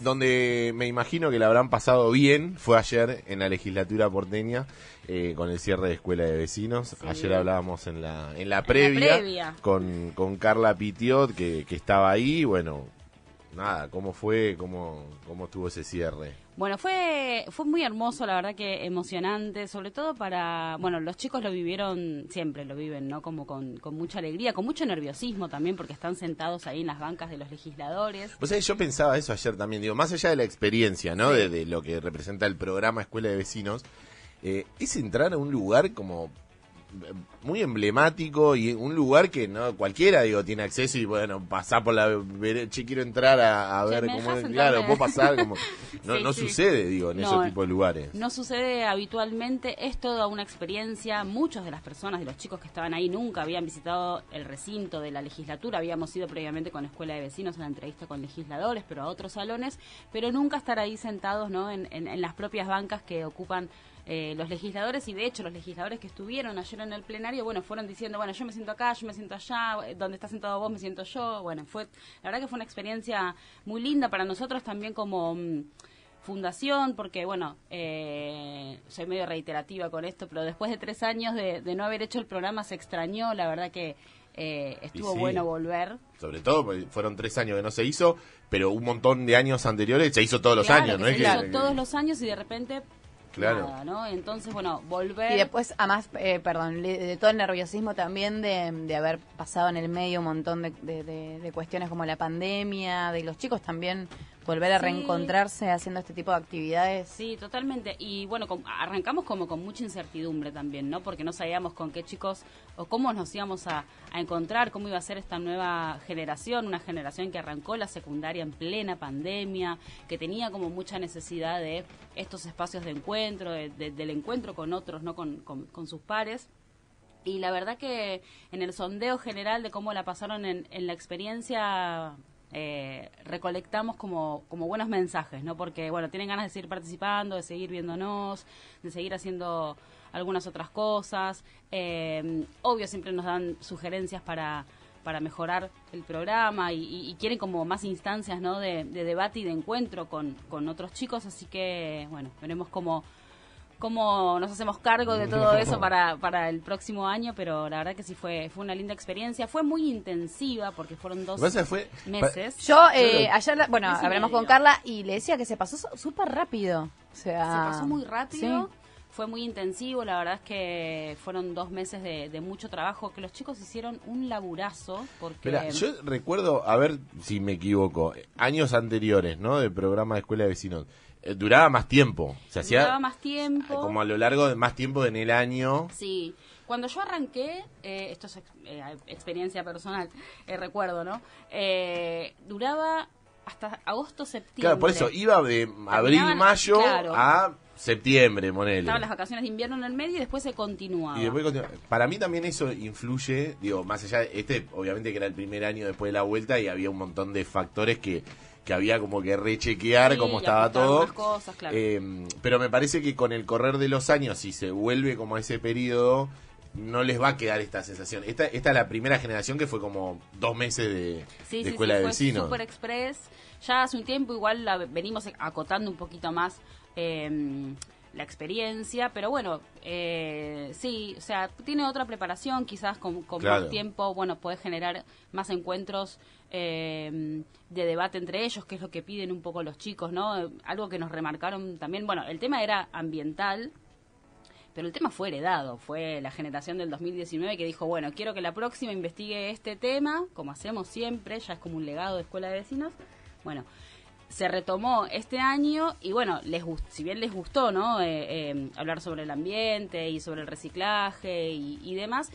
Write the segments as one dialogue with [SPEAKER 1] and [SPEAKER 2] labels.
[SPEAKER 1] donde me imagino que la habrán pasado bien fue ayer en la legislatura porteña eh, con el cierre de escuela de vecinos. Ayer hablábamos en la, en la previa, Con, con Carla Pitiot que, que estaba ahí. Bueno, nada, ¿cómo fue? ¿Cómo, cómo estuvo ese cierre?
[SPEAKER 2] Bueno, fue, fue muy hermoso, la verdad que emocionante, sobre todo para, bueno, los chicos lo vivieron, siempre lo viven, ¿no? Como con, con mucha alegría, con mucho nerviosismo también, porque están sentados ahí en las bancas de los legisladores.
[SPEAKER 1] Pues yo pensaba eso ayer también, digo, más allá de la experiencia, ¿no? De, lo que representa el programa Escuela de Vecinos, eh, es entrar a un lugar como muy emblemático y un lugar que no cualquiera digo tiene acceso y bueno pasar por la che quiero entrar a, ver cómo es. claro puedo pasar como no, no sucede digo en ese tipo de lugares.
[SPEAKER 2] no sucede habitualmente es toda una experiencia. Muchas de las personas de los chicos que estaban ahí nunca habían visitado el recinto de la legislatura. Habíamos ido previamente con escuela de vecinos a la entrevista con legisladores pero a otros salones pero nunca estar ahí sentados no en, en las propias bancas que ocupan eh, los legisladores y de hecho los legisladores que estuvieron ayer en el plenario, bueno, fueron diciendo, bueno, yo me siento acá, yo me siento allá, eh, donde está sentado vos me siento yo, bueno, fue, la verdad que fue una experiencia muy linda para nosotros también como mm, fundación, porque bueno, eh, soy medio reiterativa con esto, pero después de tres años de, no haber hecho el programa se extrañó, la verdad que estuvo bueno volver.
[SPEAKER 1] Sobre todo, porque fueron tres años que no se hizo, pero un montón de años anteriores se hizo todos los años, ¿no?
[SPEAKER 2] Se
[SPEAKER 1] hizo
[SPEAKER 2] todos los años y de repente
[SPEAKER 1] Claro.
[SPEAKER 2] ¿no? Entonces, bueno, volver.
[SPEAKER 3] Y después, además, eh, perdón, de, todo el nerviosismo también de, de, haber pasado en el medio un montón de, de, cuestiones como la pandemia, de los chicos también volver a reencontrarse haciendo este tipo de actividades.
[SPEAKER 2] Sí, totalmente. Y bueno, arrancamos como con mucha incertidumbre también, ¿no? Porque no sabíamos con qué chicos o cómo nos íbamos a, encontrar, cómo iba a ser esta nueva generación, una generación que arrancó la secundaria en plena pandemia, que tenía como mucha necesidad de estos espacios de encuentro, del encuentro con otros, ¿no? Con, con, sus pares. Y la verdad que en el sondeo general de cómo la pasaron en, en la experiencia eh, recolectamos como, como buenos mensajes, ¿no? Porque, bueno, tienen ganas de seguir participando, de seguir viéndonos, de seguir haciendo algunas otras cosas. Eh, obvio, siempre nos dan sugerencias para, para mejorar el programa y, quieren como más instancias, ¿no? De, de, debate y de encuentro con, con otros chicos, así que, bueno, veremos cómo cómo nos hacemos cargo de todo eso para, para el próximo año, pero la verdad que sí fue, fue una linda experiencia. Fue muy intensiva porque fueron dos meses.
[SPEAKER 3] Yo eh, ayer, bueno, hablamos con Carla y le decía que se pasó súper rápido. O sea,
[SPEAKER 2] se pasó muy rápido. Fue muy intensivo, la verdad es que fueron dos meses de, mucho trabajo, que los chicos hicieron un laburazo. Porque...
[SPEAKER 1] yo recuerdo, a ver si me equivoco, años anteriores, ¿no? Del programa de Escuela de Vecinos eh, duraba más tiempo. Se hacía
[SPEAKER 2] duraba más tiempo.
[SPEAKER 1] Como a lo largo de más tiempo en el año.
[SPEAKER 2] Sí. Cuando yo arranqué, eh, esto es eh, experiencia personal, recuerdo, ¿no? duraba hasta agosto, septiembre.
[SPEAKER 1] Claro, por eso iba de abril, mayo a septiembre, monele.
[SPEAKER 2] Estaban las vacaciones de invierno en el medio y después se continuaba.
[SPEAKER 1] Y después Para mí también eso influye, digo, más allá de este, obviamente que era el primer año después de la vuelta y había un montón de factores que que había como que rechequear cómo estaba todo. Em, pero me parece que con el correr de los años, si se vuelve como ese periodo, no les va a quedar esta sensación. Esta, esta es la primera generación que fue como dos meses de, escuela de vecinos.
[SPEAKER 2] Super Express. Ya hace un tiempo igual la venimos acotando un poquito más. Eh, la experiencia, pero bueno, eh, sí, o sea, tiene otra preparación, quizás con, más tiempo, bueno, puede generar más encuentros eh, de debate entre ellos, que es lo que piden un poco los chicos, ¿no? Algo que nos remarcaron también, bueno, el tema era ambiental, pero el tema fue heredado, fue la generación del 2019 que dijo, bueno, quiero que la próxima investigue este tema, como hacemos siempre, ya es como un legado de escuela de vecinos, bueno, se retomó este año y bueno, les si bien les gustó, ¿no? Eh, eh, hablar sobre el ambiente y sobre el reciclaje y, demás,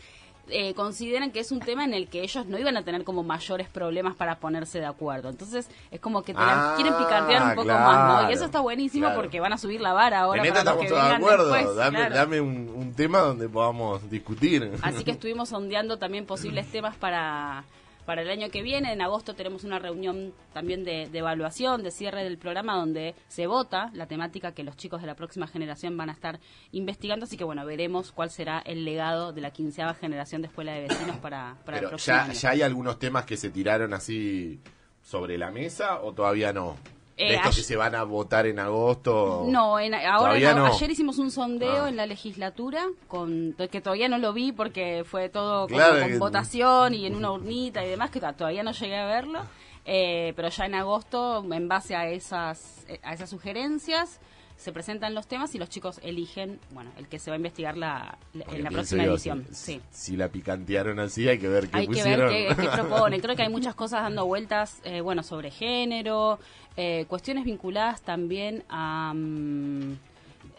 [SPEAKER 2] eh, consideran que es un tema en el que ellos no iban a tener como mayores problemas para ponerse de acuerdo. Entonces es como que ah, quieren picantear un poco más, ¿no? Y eso está buenísimo porque van a subir la vara ahora. para
[SPEAKER 1] estamos que de acuerdo. dame, dame un, un tema donde podamos discutir.
[SPEAKER 2] Así que estuvimos sondeando también posibles temas para para el año que viene. En agosto tenemos una reunión también de, evaluación, de cierre del programa, donde se vota la temática que los chicos de la próxima generación van a estar investigando. Así que bueno, veremos cuál será el legado de la quinceava generación de Escuela de Vecinos para, para el próximo
[SPEAKER 1] ya, ¿Ya hay algunos temas que se tiraron así sobre la mesa o todavía no? Eh, estos que se van a votar en agosto.
[SPEAKER 2] No, ahora no. Ayer hicimos un sondeo ah. en la legislatura con que todavía no lo vi porque fue todo con, votación y en una urnita y demás que todavía no llegué a verlo. Eh, pero ya en agosto, en base a esas a esas sugerencias, se presentan los temas y los chicos eligen, bueno, el que se va a investigar la, en la próxima edición.
[SPEAKER 1] Si,
[SPEAKER 2] sí.
[SPEAKER 1] si la picantearon así, hay que ver qué hay que ver
[SPEAKER 2] qué, proponen. Creo que hay muchas cosas dando vueltas, eh, bueno, sobre género, eh, cuestiones vinculadas también a... Mm,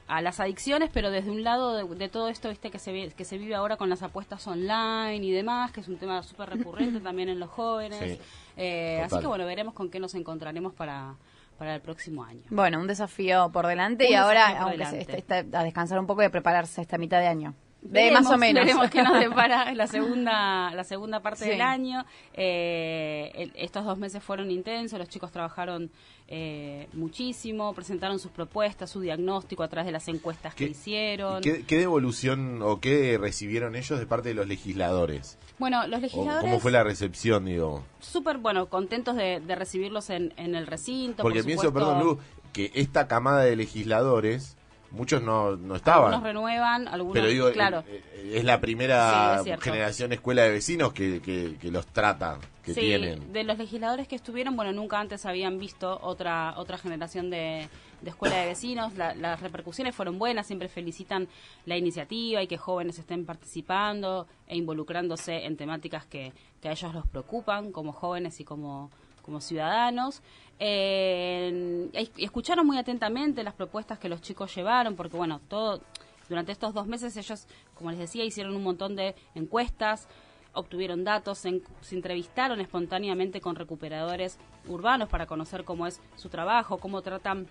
[SPEAKER 2] a las adicciones, pero desde un lado de, todo esto viste que se, que se vive ahora con las apuestas online y demás, que es un tema súper recurrente también en los jóvenes. Eh, así que bueno, veremos con qué nos encontraremos para, para el próximo año.
[SPEAKER 3] Bueno, un desafío por delante y ahora a descansar un poco y a prepararse esta mitad de año. De más o menos.
[SPEAKER 2] Veremos qué nos depara la segunda, la segunda parte del año. Eh, estos dos meses fueron intensos, los chicos trabajaron eh, muchísimo, presentaron sus propuestas, su diagnóstico a través de las encuestas que hicieron.
[SPEAKER 1] ¿qué, devolución o qué recibieron ellos de parte de los legisladores?
[SPEAKER 2] Bueno, los legisladores...
[SPEAKER 1] ¿Cómo fue la recepción, digo?
[SPEAKER 2] Súper, bueno, contentos de, recibirlos en, el recinto.
[SPEAKER 1] Porque pienso, perdón, Lu, que esta camada de legisladores muchos no, no estaban.
[SPEAKER 2] Algunos renuevan, algunos,
[SPEAKER 1] Pero digo,
[SPEAKER 2] claro.
[SPEAKER 1] Eh, eh, es la primera generación escuela de vecinos que, que, los trata, que sí, tienen.
[SPEAKER 2] de los legisladores que estuvieron, bueno, nunca antes habían visto otra otra generación de, de escuela de vecinos. las repercusiones fueron buenas, siempre felicitan la iniciativa y que jóvenes estén participando e involucrándose en temáticas que, que a ellos los preocupan como jóvenes y como como ciudadanos. Eh, escucharon muy atentamente las propuestas que los chicos llevaron, porque bueno, todo durante estos dos meses ellos, como les decía, hicieron un montón de encuestas, obtuvieron datos, se, entrevistaron espontáneamente con recuperadores urbanos para conocer cómo es su trabajo, cómo tratan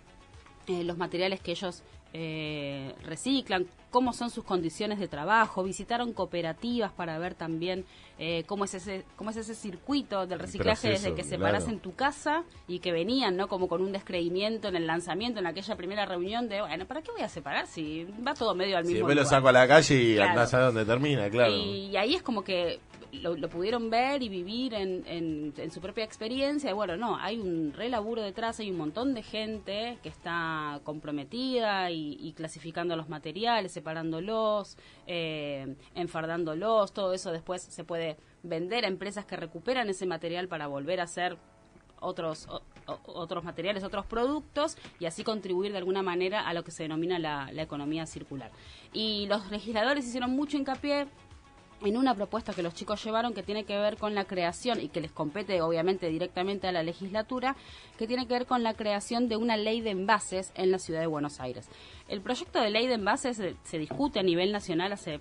[SPEAKER 2] eh, los materiales que ellos eh, reciclan, cómo son sus condiciones de trabajo, visitaron cooperativas para ver también eh, cómo es ese cómo es ese circuito del reciclaje desde que se paras en tu casa y que venían, ¿no? Como con un descreimiento en el lanzamiento, en aquella primera reunión de, bueno, ¿para qué voy a separar si va todo medio al mismo?
[SPEAKER 1] Si me lo saco a la calle y andás a dónde termina, claro.
[SPEAKER 2] y ahí es como que lo, pudieron ver y vivir en, en, su propia experiencia. Y bueno, no, hay un re laburo detrás, hay un montón de gente que está comprometida y, clasificando los materiales, separándolos, eh, enfardándolos, todo eso después se puede vender a empresas que recuperan ese material para volver a hacer otros otros materiales, otros productos y así contribuir de alguna manera a lo que se denomina la, la economía circular. Y los legisladores hicieron mucho hincapié en una propuesta que los chicos llevaron que tiene que ver con la creación y que les compete obviamente directamente a la legislatura, que tiene que ver con la creación de una ley de envases en la ciudad de Buenos Aires. El proyecto de ley de envases se, discute a nivel nacional hace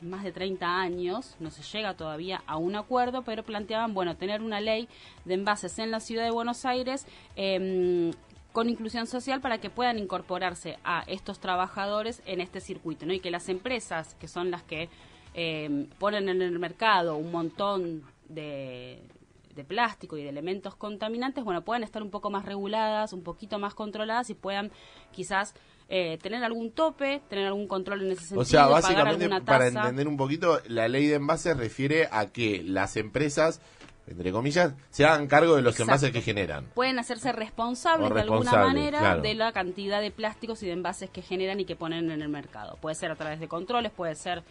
[SPEAKER 2] más de 30 años, no se llega todavía a un acuerdo, pero planteaban, bueno, tener una ley de envases en la ciudad de Buenos Aires em, con inclusión social para que puedan incorporarse a estos trabajadores en este circuito, ¿no? Y que las empresas, que son las que eh, ponen en el mercado un montón de, de plástico y de elementos contaminantes, bueno, puedan estar un poco más reguladas, un poquito más controladas y puedan quizás eh, tener algún tope, tener algún control en ese sentido.
[SPEAKER 1] O sea, básicamente, para entender un poquito, la ley de envases refiere a que las empresas entre comillas, se hagan cargo de los envases que generan.
[SPEAKER 2] Pueden hacerse responsables de alguna manera de la cantidad de plásticos y de envases que generan y que ponen en el mercado. Puede ser a través de controles, puede ser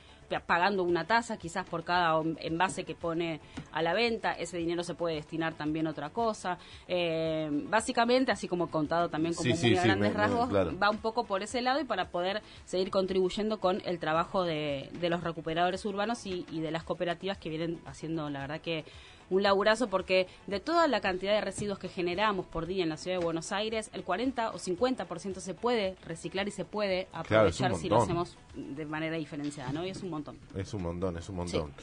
[SPEAKER 2] pagando una tasa quizás por cada envase que pone a la venta, ese dinero se puede destinar también a otra cosa. Eh, básicamente, así como contado también como muy grandes rasgos, va un poco por ese lado y para poder seguir contribuyendo con el trabajo de, los recuperadores urbanos y de las cooperativas que vienen haciendo, la verdad que un laburazo porque de toda la cantidad de residuos que generamos por día en la ciudad de Buenos Aires, el 40 o 50% se puede reciclar y se puede aprovechar si lo hacemos de manera diferenciada, ¿no? Y es un montón.
[SPEAKER 1] Es un montón, es un montón.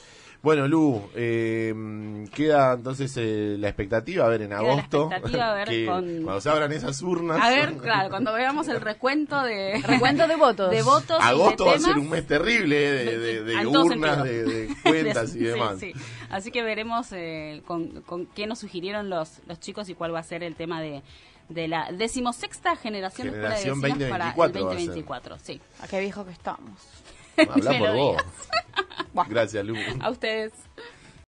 [SPEAKER 1] Bueno, Lu, eh, queda entonces eh, la expectativa, a ver, en agosto, cuando se abran esas urnas.
[SPEAKER 2] A ver, claro, cuando veamos el recuento de recuento de votos. De votos
[SPEAKER 1] agosto va a ser un mes terrible de, urnas, de, cuentas y demás.
[SPEAKER 2] Así que veremos eh, con, con, qué nos sugirieron los, los chicos y cuál va a ser el tema de, de la decimosexta generación,
[SPEAKER 1] generación de escuela de para el
[SPEAKER 2] 2024. Sí.
[SPEAKER 3] A qué viejo que estamos.
[SPEAKER 1] Habla por vos. Gracias, Lu.
[SPEAKER 2] A ustedes.